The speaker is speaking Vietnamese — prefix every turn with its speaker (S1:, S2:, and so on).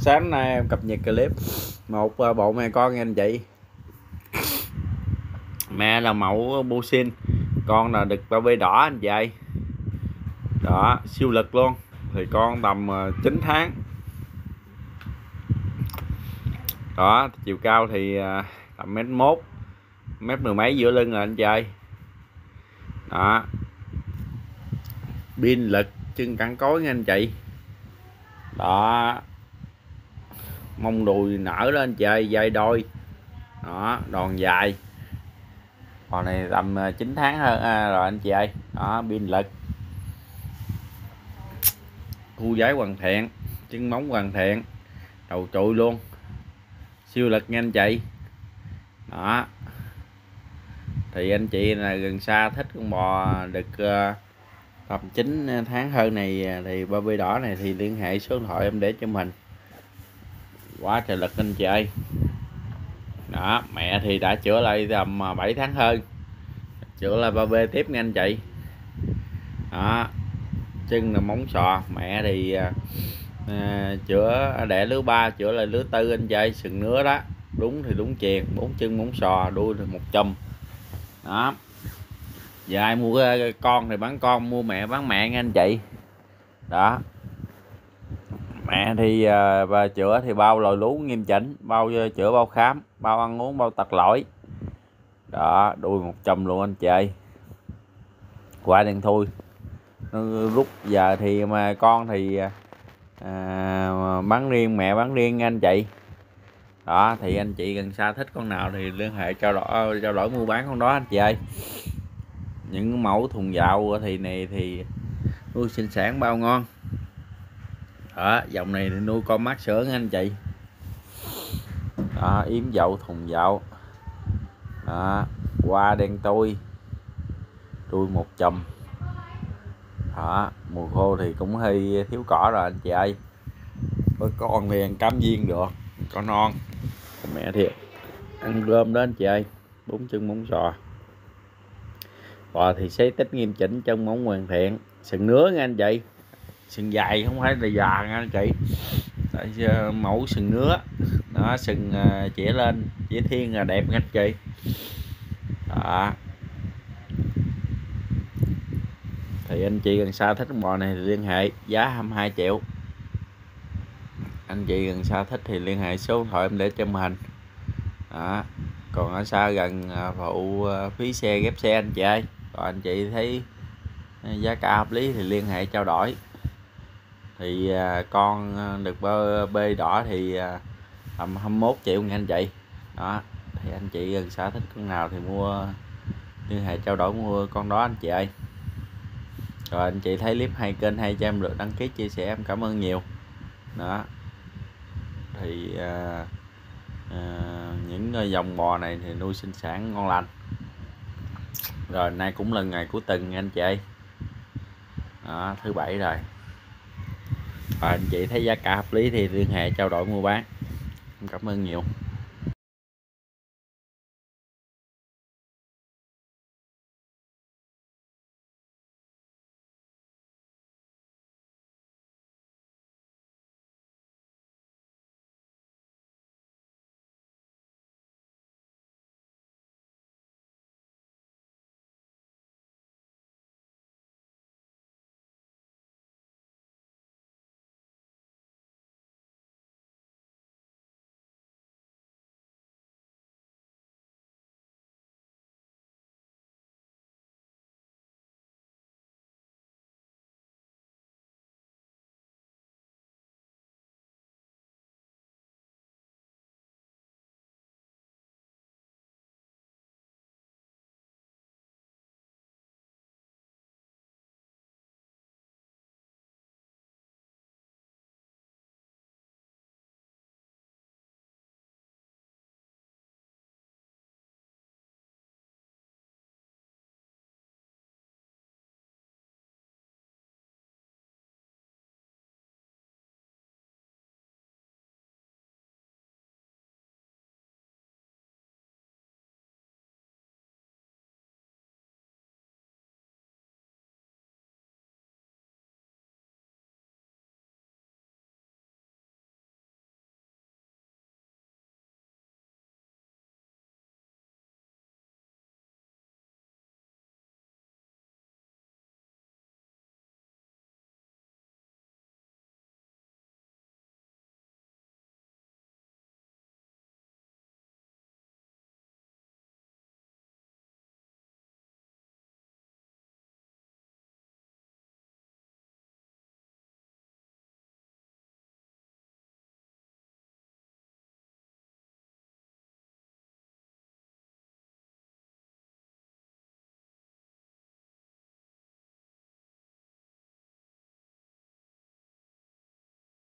S1: sáng nay em cập nhật clip. Một ờ, bộ mẹ con nha anh chị mẹ là mẫu busin con là đực bao bê đỏ anh chị đó, siêu lực luôn. Thì con tầm ờ, 9 tháng. Đó, chiều cao thì ờ, tầm mét mốt, mét mười mấy giữa lưng rồi anh chơi đó. Pin lực, chân cẳng cối nha anh chị đó mông đùi nở lên chơi dây đôi. Đó đòn dài. Còn này tầm ờ, 9 tháng hơn à, rồi anh chị ơi. Đó pin lực. Khu giấy hoàn thiện chân móng hoàn thiện đầu trụi luôn. Siêu lực nha anh chị. Đó. Thì anh chị là gần xa thích con bò được uh, ờ, tầm 9 ờ, tháng hơn này thì ba bê đỏ này thì liên hệ số điện thoại em để cho mình quá trời lực anh chị ơi. Đó mẹ thì đã chữa lại tầm à, 7 tháng hơn. Chữa lại ba bê tiếp nha anh chị. Đó chân là móng sò mẹ thì à, à chữa đẻ lứa ba chữa lại lứa tư anh chị sừng nứa đó. Đúng thì đúng chèn bốn chân móng sò đuôi thì một chùm. Đó. Giờ ai mua à, con thì bán con mua mẹ bán mẹ nha anh chị. Đó mẹ thì ờ, uh, và chữa thì bao loại lú nghiêm chỉnh bao ờ, chữa bao khám bao ăn uống bao tật lỗi. Đó đuôi một chùm luôn anh chị quả đen thui. Rút giờ thì mà con thì à, bán riêng mẹ bán riêng anh chị. Đó thì anh chị gần xa thích con nào thì liên hệ trao đổi trao đổi mua bán con đó anh chị ơi. Những mẫu thùng dạo thì này thì nuôi sinh sản bao ngon đó dòng này nuôi con mắt sữa anh chị. Đó yếm dậu thùng dậu, đó qua đen tôi tôi một chùm. Đó mùa khô thì cũng hơi thiếu cỏ rồi anh chị ơi. Với con thì ăn cám viên được con non. Mẹ thiệt ăn gom đó anh chị ơi bốn chân bốn sò. Bò thì xế tích nghiêm chỉnh chân móng hoàn thiện. Sừng nứa nha anh chị sừng dài không phải là già nha chị. Tại, ờ, mẫu sừng nứa nó sừng ờ, uh, chĩa lên chĩa thiên là đẹp nha chị. Đó. Thì anh chị gần xa thích con bò này thì liên hệ giá 22 triệu. Anh chị gần xa thích thì liên hệ số điện thoại em để trên màn đó. Còn ở xa gần ờ, phụ phí xe ghép xe anh chị ơi. Còn anh chị thấy giá cả hợp lý thì liên hệ trao đổi thì à, con à, được bê đỏ thì à, tầm 21 triệu nha anh chị. Đó thì anh chị gần xa thích con nào thì mua liên hệ trao đổi mua con đó anh chị ơi. Rồi anh chị thấy clip hay kênh hay cho em được đăng ký chia sẻ em cảm ơn nhiều. Đó. Thì à, à, những dòng bò này thì nuôi sinh sản ngon lành. Rồi nay cũng là ngày của tuần anh chị đó, thứ bảy rồi và anh chị thấy giá cả hợp lý thì liên hệ trao đổi mua bán. Cảm ơn nhiều.